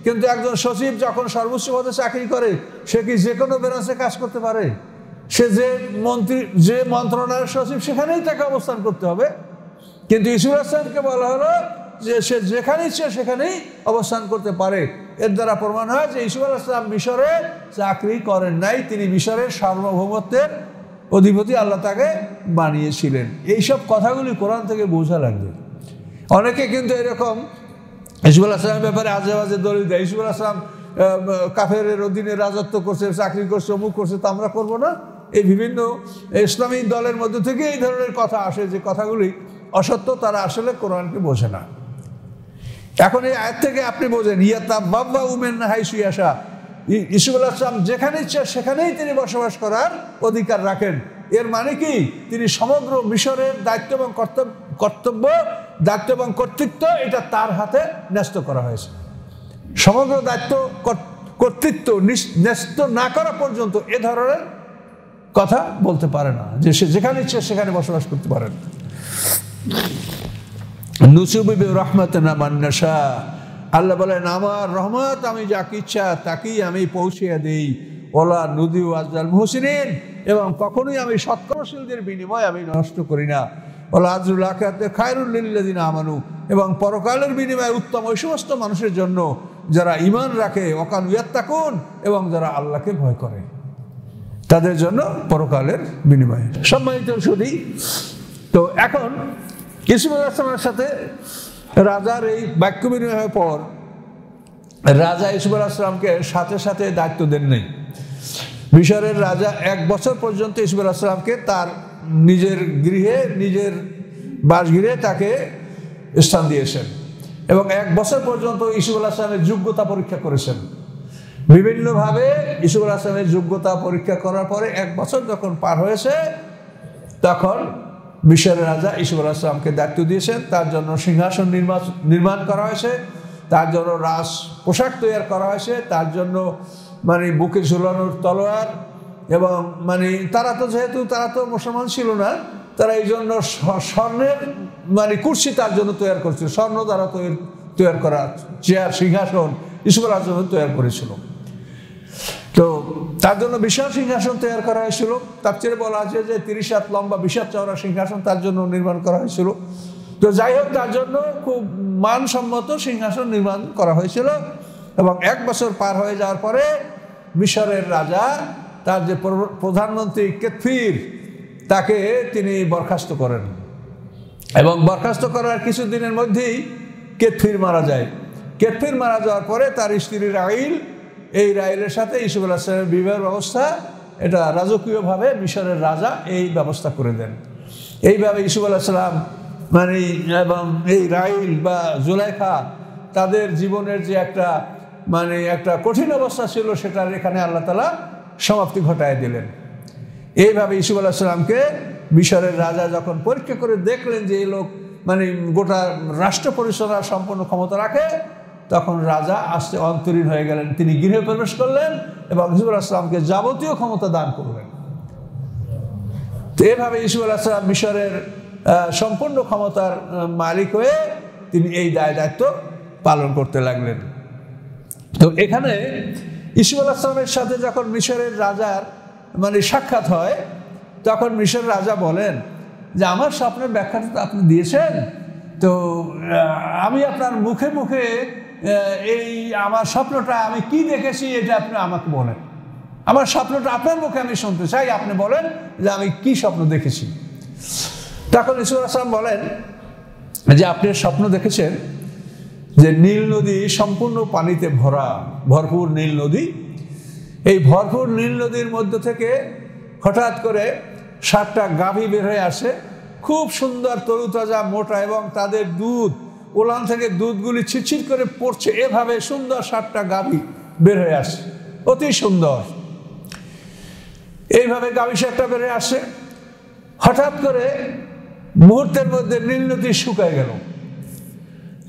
Speaker 1: কিন্তু একজন সচিব যখন সর্বোচ্চ পদে চাকরি করে, সে কি যে কোনো ব্রাঞ্চে কাজ করতে পারে? সে যে মন্ত্রী, যে মন্ত্রণালয়ের সচিব, সেখানেই তাকে অবস্থান করতে হবে। কিন্তু ইসুর আসলামকে বলা হলো যে সে যেখানে ইচ্ছে সেখানেই অবস্থান করতে পারে। এর দ্বারা প্রমাণ হয় যে ইসুর আসলাম মিশরে চাকরি করেন নাই, তিনি মিশরের সার্বভৌমত্বের অধিপতি, আল্লাহ তাকে বানিয়েছিলেন। এইসব কথাগুলি কোরআন থেকে বোঝা লাগবে। অনেকে কিন্তু এরকম ইসুল আসলামের ব্যাপারে আজে বাজে দলিল দেয় ইসুল আসলাম কাফের অধীনে রাজত্ব করছে, চাকরি করছে, অমুক করছে, তা আমরা করব না। এই বিভিন্ন ইসলামী দলের মধ্যে থেকে এই ধরনের কথা আসে যে কথাগুলি অসত্য, তারা আসলে কোরআনকে বোঝে না। এখন এই আয়ের থেকে আপনি বোঝেন ইয়াতা বাব্বা উমেন হাই সুয়াশা ইসুল আসলাম যেখানে ইচ্ছে সেখানেই তিনি বসবাস করার অধিকার রাখেন। এর মানে কি? তিনি সমগ্র মিশরের দায়িত্ব এবং কর্তব্য কর্তব্য, দায়িত্ব এবং কর্তৃত্ব এটা তার হাতে ন্যস্ত করা হয়েছে। সমগ্র দায়িত্ব কর্তৃত্ব ন্যস্ত না করা পর্যন্ত এ ধরনের কথা বলতে পারে না। যে সে যেখানে ইচ্ছে সেখানে বসবাস করতে পারেন নুসুবিবে রহমত না মান্নাসা আল্লাহ বলেন, আমার রহমত, আমি যাকে ইচ্ছা তাকেই আমি পৌঁছিয়ে দিই। ওলা নদী আজদাল মুহসিন এবং কখনোই আমি সৎকর্মশীলদের বিনিময় আমি নষ্ট করি না। ওলা আজরুল আখাতে খায়রুল্লিল্লাদিন আমানু। এবং পরকালের বিনিময়ে উত্তম ওই সমস্ত মানুষের জন্য যারা ইমান রাখে অকান ইয়াত্তাকুন, এবং যারা আল্লাহকে ভয় করে। তাদের জন্য পরকালের বিনিময়ে। সম্মানিত শুধু তো এখন ইসমাল আসলামের সাথে রাজার এই বাক্য বিনিময়ের পর রাজা ইসমাল আসলামকে সাথে সাথে দায়িত্ব দেন নেই। মিশরের রাজা এক বছর পর্যন্ত ইসমাল আসলামকে তার নিজের গৃহে, নিজের বাসগৃহে তাকে স্থান দিয়েছেন এবং এক বছর পর্যন্ত ইসুবুল আসলামের যোগ্যতা পরীক্ষা করেছেন। বিভিন্নভাবে ইসুবুল আসলামের যোগ্যতা পরীক্ষা করার পরে এক বছর যখন পার হয়েছে, তখন মিশরের রাজা ইসুবুল আসলামকে দায়িত্ব দিয়েছেন। তার জন্য সিংহাসন নির্মাণ করা হয়েছে। তার জন্য রাস পোশাক তৈরি করা হয়েছে। তার জন্য মানে বুকে ঝুলানোর তলোয়ার এবং মানে তারা তো যেহেতু, তারা তো মুসলমান ছিল না, তারা এই জন্য স্বর্ণের মানে কুর্সি তার জন্য তৈরি করছিল। স্বর্ণ দ্বারা তৈরি তৈরি করা চেয়ার, সিংহাসন ইসুফুল আজম তৈরি করেছিল। তার জন্য বিশাল সিংহাসন তৈরি করা হয়েছিল। তার চেয়ে বলা আছে যে তিরিশ হাত লম্বা বিশাল চওড়া সিংহাসন তার জন্য নির্মাণ করা হয়েছিল। তো যাই হোক, তার জন্য খুব মানসম্মত সিংহাসন নির্মাণ করা হয়েছিল এবং এক বছর পার হয়ে যাওয়ার পরে মিশরের রাজা, তার যে প্রধানমন্ত্রী কেতফির, তাকে তিনি বরখাস্ত করেন। এবং বরখাস্ত করার কিছুদিনের মধ্যেই কেতফির মারা যায়। কেতফির মারা যাওয়ার পরে তার স্ত্রী রাইল এই রাইলের সাথে ইসুফ আলাহিসামের বিবাহের ব্যবস্থা, এটা রাজকীয়ভাবে মিশরের রাজা এই ব্যবস্থা করে দেন। এইভাবে ইসুফ আলাহিসাম মানে এবং এই রাইল বা জুলাইখা তাদের জীবনের যে একটা মানে একটা কঠিন অবস্থা ছিল, সেটার এখানে আল্লাহ তালা সমাপ্তি ঘটায় দিলেন। এইভাবে ইসুফ আলাহিসামকে মিশরের রাজা যখন পরীক্ষা করে দেখলেন যে এই লোক মানে গোটা রাষ্ট্র পরিচালনার সম্পূর্ণ ক্ষমতা রাখে তখন রাজা আসতে অন্তরীণ হয়ে গেলেন। তিনি গৃহে প্রবেশ করলেন এবং ইসুফ আসলামকে যাবতীয় ক্ষমতা দান করলেন। তো এভাবে ইসুফ আসলাম মিশরের সম্পূর্ণ ক্ষমতার মালিক হয়ে তিনি এই দায় দায়িত্ব পালন করতে লাগলেন। তো এখানে ইসুফ আসলামের সাথে যখন মিশরের রাজার মানে সাক্ষাৎ হয়, তখন মিশর রাজা বলেন যে, আমার স্বপ্নের ব্যাখ্যাটা আপনি দিয়েছেন। তো আমি আপনার মুখে মুখে এই আমার স্বপ্নটা আমি কি দেখেছি এটা আপনি আমাকে বলেন। আমার স্বপ্নটা আপনার মুখে আমি শুনতে চাই, আপনি বলেন যে আমি কি স্বপ্ন দেখেছি। তখন ইসুর আসলাম বলেন যে আপনি স্বপ্ন দেখেছেন যে নীল নদী সম্পূর্ণ পানিতে ভরা, ভরপুর নীল নদী। এই ভরপুর নীল নদীর মধ্য থেকে হঠাৎ করে সাতটা গাভী বের হয়ে আসে। খুব সুন্দর, তরুতাজা, মোটা এবং তাদের দুধ ওলান থেকে দুধগুলি ছিটছিট করে পড়ছে। এভাবে সুন্দর সাতটা গাভী বের হয়ে আসে। অতি সুন্দর। এইভাবে গাভী সাতটা বের হয়ে আসে। হঠাৎ করে মুহূর্তের মধ্যে নীল নদী শুকায় গেল।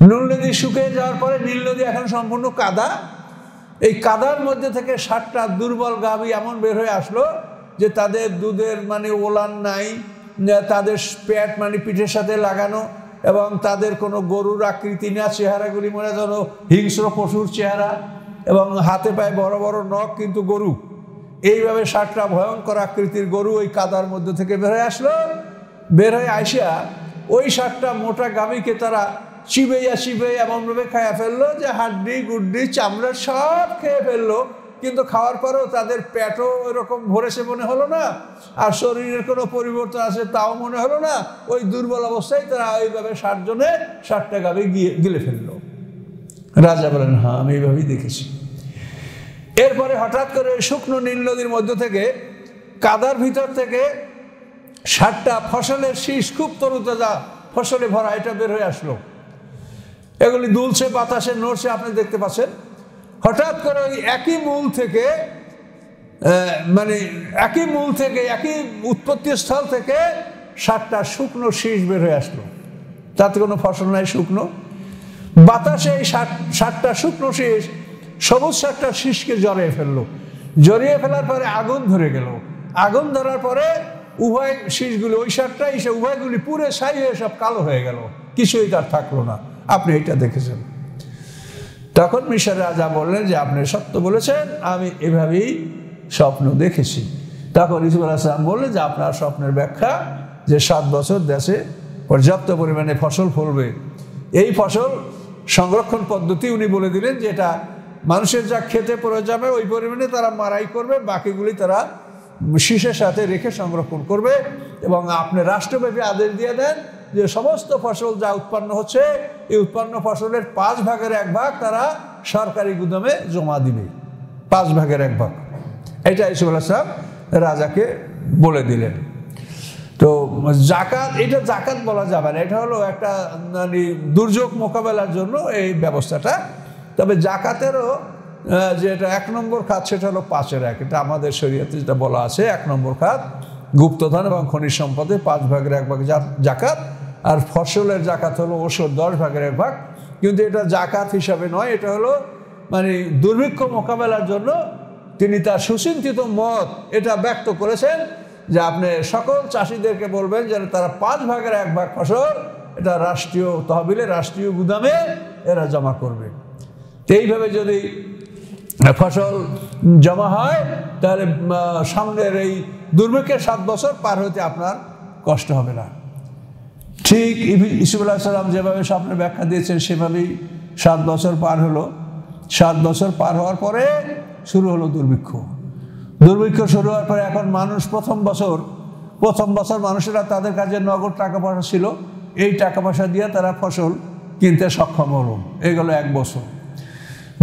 Speaker 1: নীল নদী শুকিয়ে যাওয়ার পরে নীল নদী এখন সম্পূর্ণ কাদা। এই কাদার মধ্যে থেকে সাতটা দুর্বল গাভী এমন বের হয়ে আসলো যে তাদের দুধের মানে ওলান নাই, তাদের প্যাট মানে পিঠের সাথে লাগানো এবং তাদের কোনো গরুর আকৃতি না, চেহারাগুলি মনে ধরো হিংস্র পশুর চেহারা এবং হাতে পায়ে বড় বড় নখ কিন্তু গরু। এইভাবে ষাটটা ভয়ঙ্কর আকৃতির গরু ওই কাদার মধ্যে থেকে বের হয়ে আসলো। বের হয়ে আসিয়া ওই ষাটটা মোটা গাভীকে তারা চিবেইয়া চিবেই এমনভাবে খাইয়া ফেলল যে হাড্ডি, গুড্ডি, চামড়া সব খেয়ে ফেলল। কিন্তু খাওয়ার পরেও তাদের পেটও এরকম ভরেছে মনে হলো না, আর শরীরের কোনো পরিবর্তন আছে তাও মনে হলো না, ওই দুর্বল অবস্থায় তারা ওইভাবে ষাটজনে ষাটটা গাভী গিয়ে গিলে ফেলল। রাজা বলেন হ্যাঁ আমি এইভাবেই দেখেছি। এরপরে হঠাৎ করে শুকনো নীল নদীর মধ্য থেকে কাদার ভিতর থেকে ষাটটা ফসলের শীষ, খুব তরুতাজা ফসলে ভরা, এটা বের হয়ে আসলো। এগুলি দুলছে, বাতাসে নড়ছে, আপনি দেখতে পাচ্ছেন। হঠাৎ করে ওই একই মূল থেকে মানে একই মূল থেকে, একই উৎপত্তি স্থল থেকে ষাটটা শুকনো শীষ বের হয়ে আসলো। তাতে কোনো ফসল নাই শুকনো। বাতাসে এই ষাটটা শুকনো শীষ, সবুজ ষাটটা শীষকে জড়িয়ে ফেলল। জড়িয়ে ফেলার পরে আগুন ধরে গেল। আগুন ধরার পরে উভয় শীষগুলি, ওই শাকটাই সে উভয়গুলি পুরে ছাই হয়ে সব কালো হয়ে গেল। কিছুই তার থাকল না। আপনি এটা দেখেছেন। তখন মিশর রাজা বললেন যে, আপনি সত্য বলেছেন, আমি এভাবেই স্বপ্ন দেখেছি। তখন ইসুল আসলাম বললেন যে, আপনার স্বপ্নের ব্যাখ্যা যে, সাত বছর দেশে পর্যাপ্ত পরিমাণে ফসল ফলবে। এই ফসল সংরক্ষণ পদ্ধতি উনি বলে দিলেন যে, এটা মানুষের যা খেতে পড়ে যাবে, ওই পরিমাণে তারা মারাই করবে, বাকিগুলি তারা শীষের সাথে রেখে সংরক্ষণ করবে এবং আপনি রাষ্ট্রব্যাপী আদেশ দিয়ে দেন যে সমস্ত ফসল যা উৎপন্ন হচ্ছে, এই উৎপন্ন ফসলের পাঁচ ভাগের এক ভাগ তারা সরকারি গুদামে জমা দিবে। পাঁচ ভাগের এক ভাগ। এটা ইসুফ সাহেব রাজাকে বলে দিলেন। তো জাকাত, এটা জাকাত বলা যাবে না। এটা হলো একটা মানে দুর্যোগ মোকাবেলার জন্য এই ব্যবস্থাটা। তবে জাকাতেরও যেটা এক নম্বর খাত, সেটা হলো পাঁচের এক। এটা আমাদের শরীয়তে যেটা বলা আছে, এক নম্বর খাত। গুপ্তধন এবং খনিজ সম্পদে পাঁচ ভাগের এক ভাগ জাকাত। আর ফসলের জাকাত হলো ওষুধ, দশ ভাগের এক ভাগ। কিন্তু এটা জাকাত হিসাবে নয়, এটা হলো মানে দুর্ভিক্ষ মোকাবেলার জন্য তিনি তার সুচিন্তিত মত এটা ব্যক্ত করেছেন যে আপনি সকল চাষিদেরকে বলবেন যেন তারা পাঁচ ভাগের এক ভাগ ফসল এটা রাষ্ট্রীয় তহবিলে, রাষ্ট্রীয় গুদামে এরা জমা করবে। এইভাবে যদি ফসল জমা হয়, তাহলে সামনের এই দুর্ভিক্ষের সাত বছর পার হতে আপনার কষ্ট হবে না। ঠিক ইসুবুল্লাহ সাল্লাম যেভাবে স্বপ্নের ব্যাখ্যা দিয়েছেন, সেভাবেই সাত বছর পার হলো। সাত বছর পার হওয়ার পরে শুরু হলো দুর্ভিক্ষ। দুর্ভিক্ষ শুরু হওয়ার পরে এখন মানুষ প্রথম বছর প্রথম বছর মানুষেরা তাদের কাছে নগদ টাকা পয়সা ছিল। এই টাকা পয়সা দিয়ে তারা ফসল কিনতে সক্ষম হলো। এগুলো এক বছর।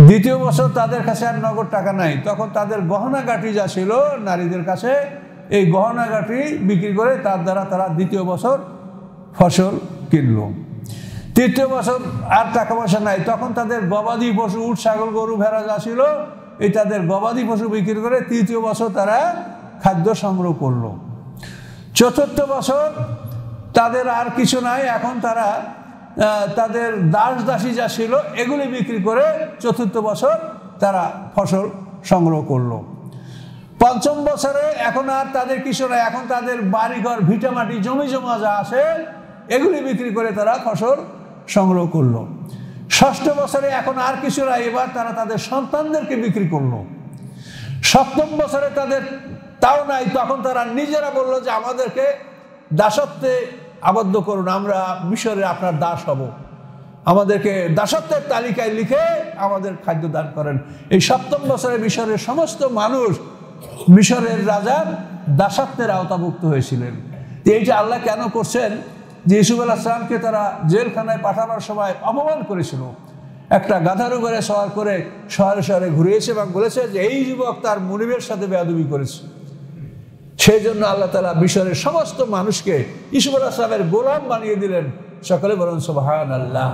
Speaker 1: দ্বিতীয় বছর তাদের কাছে আর নগদ টাকা নাই। তখন তাদের গহনা গাঠি যা ছিল, নারীদের কাছে, এই গহনা গাঠি বিক্রি করে তার দ্বারা তারা দ্বিতীয় বছর ফসল কিনল। তৃতীয় বছর আর টাকা পয়সা নাই। তখন তাদের গবাদি পশু উঠ ছাগল, গরু, ভেড়া যা ছিল, এই তাদের গবাদি পশু বিক্রি করে তৃতীয় বছর তারা খাদ্য সংগ্রহ করল। চতুর্থ বছর তাদের আর কিছু নাই। এখন তারা তাদের দাস দাসী যা ছিল, এগুলি বিক্রি করে চতুর্থ বছর তারা ফসল সংগ্রহ করল। পঞ্চম বছরে এখন আর তাদের কিছু নাই। এখন তাদের বাড়িঘর, ভিটামাটি জমি জমা যা আছে এগুলি বিক্রি করে তারা ফসল সংগ্রহ করল। ষষ্ঠ বছরে এখন আর কিছু নাই এবার তারা তাদের সন্তানদেরকে বিক্রি করল। সপ্তম বছরে তাদের তাও নাই, তখন তারা নিজেরা বলল যে, আমাদেরকে দাসত্বে আবদ্ধ করুন, আমরা মিশরে আপনার দাস হব। আমাদেরকে দাসত্বের তালিকায় লিখে আমাদের খাদ্য দান করেন। এই সপ্তম বছরে মিশরের সমস্ত মানুষ মিশরের রাজার দাসত্বের আওতাভুক্ত হয়েছিলেন। এইটা আল্লাহ কেন করছেন? যে ইসুফ আলাহিসামকে তারা জেলখানায় পাঠানোর সময় অপমান করেছিল। একটা গাধার উপরে সওয়ার করে শহরে শহরে ঘুরিয়েছে এবং বলেছে যে, এই যুবক তার মনিবের সাথে বেয়াদবি করেছে। সেই জন্য আল্লাহ তালা মিশরের সমস্ত মানুষকে ইসুফ আলাহিসামের গোলাম বানিয়ে দিলেন। সকলে বলুন সোহান আল্লাহ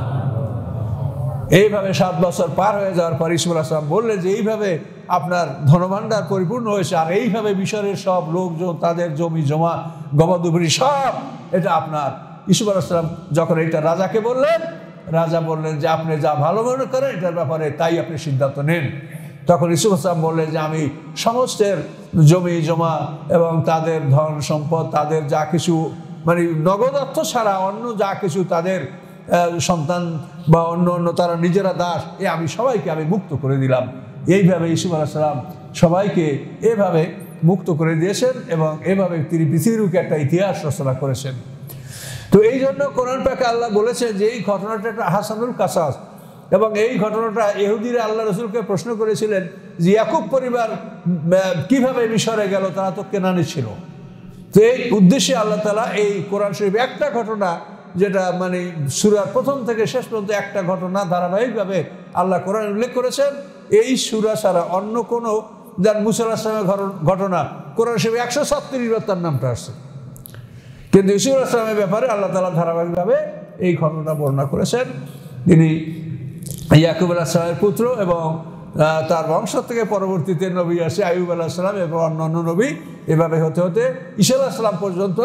Speaker 1: এইভাবে সাত বছর পার হয়ে যাওয়ার পর ইসুফ আসলাম বললেন যে, এইভাবে আপনার ধনভাণ্ডার পরিপূর্ণ হয়েছে আর এইভাবে মিশরের সব লোকজন, তাদের জমি, জমা গবাদুবরি সব, এটা আপনার ইসুফ আসলাম যখন এটা রাজাকে বললেন, রাজা বললেন যে, আপনি যা ভালো মনে করেন, এটার ব্যাপারে তাই আপনি সিদ্ধান্ত নেন। তখন ইসুফ আসলাম বললেন যে, আমি সমস্তের জমি, জমা এবং তাদের ধন সম্পদ, তাদের যা কিছু মানে নগদ অর্থ ছাড়া অন্য যা কিছু তাদের সন্তান বা অন্য অন্য তারা নিজেরা দাস, এ আমি সবাইকে আমি মুক্ত করে দিলাম। এইভাবে ইসুফ আলাহিসাল্লাম সবাইকে এভাবে মুক্ত করে দিয়েছেন এবং এভাবে তিনি পৃথিবীরকে একটা ইতিহাস রচনা করেছেন। তো এই জন্য কোরআন পাকে আল্লাহ বলেছেন যে এই ঘটনাটা একটা হাসানুল কাসাস। এবং এই ঘটনাটা এহুদিরা আল্লাহ রসুলকে প্রশ্ন করেছিলেন যে, ইয়াকুব পরিবার কীভাবে মিশরে গেল? তারা তো কেনানি ছিল। তো এই উদ্দেশ্যে আল্লাহ তালা এই কোরআন শরীফ একটা ঘটনা, যেটা মানে সুরার প্রথম থেকে শেষ পর্যন্ত একটা ঘটনা ধারাবাহিকভাবে আল্লাহ কোরআন উল্লেখ করেছেন। এই সুরা ছাড়া অন্য কোনো যার মুসাল ঘটনা, কোরআন শরীফ একশো সাতত্রিশ বার তার নামটা আসছে। কিন্তু ইসুফ আসলামের ব্যাপারে আল্লাহ তালা ধারাবাহিকভাবে এই ঘটনা বর্ণনা করেছেন। তিনি ইয়াকুব আলাহিসামের পুত্র এবং তার বংশ থেকে পরবর্তীতে নবী আসে আয়ুব আলাহিসাম এবং অন্যান্য নবী। এভাবে হতে হতে ঈশা আলাহিসাম পর্যন্ত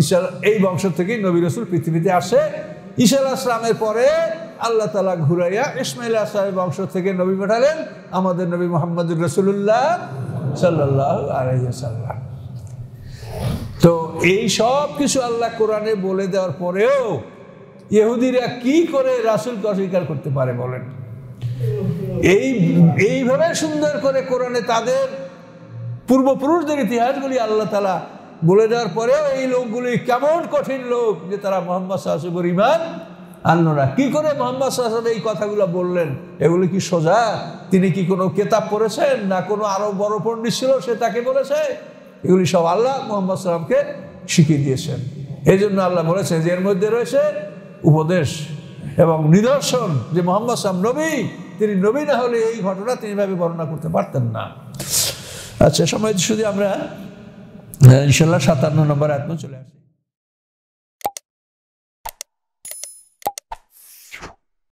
Speaker 1: ঈশা এই বংশ থেকেই নবী রসুল পৃথিবীতে আসে। ঈশা আলাহিসামের পরে আল্লাহ তালা ঘুরাইয়া ইসমাইল আসলামের বংশ থেকে নবী পাঠালেন আমাদের নবী মোহাম্মদুর রসুল্লাহ সাল্লাহ আলাইসাল্লাম তো এই সব কিছু আল্লাহ কোরআনে বলে দেওয়ার পরেও ইহুদিরা কি করে রাসুলকে অস্বীকার করতে পারে বলেন? এই, এইভাবে সুন্দর করে কোরআনে তাদের পূর্বপুরুষদের ইতিহাসগুলি আল্লাহ তালা বলে দেওয়ার পরেও এই লোকগুলি কেমন কঠিন লোক যে তারা মোহাম্মদ সাহাসুবর ইমান আনলো কি করে মোহাম্মদ সাহাসাব এই কথাগুলো বললেন? এগুলি কি সোজা? তিনি কি কোনো কেতাব পড়েছেন? না কোনো আরও বড় পণ্ডিত ছিল সে তাকে বলেছে? এগুলি সব আল্লাহ মোহাম্মদ সাল্লামকে শিখিয়ে দিয়েছেন। এই জন্য আল্লাহ বলেছেন যে এর মধ্যে রয়েছে উপদেশ এবং নিদর্শন যে মোহাম্মদ সাল্লাম নবী, তিনি নবী না হলে এই ঘটনা তিনি এভাবে বর্ণনা করতে পারতেন না। আচ্ছা সময় শুধু আমরা ইনশাল্লাহ সাতান্ন নম্বর আত্ম চলে আসি।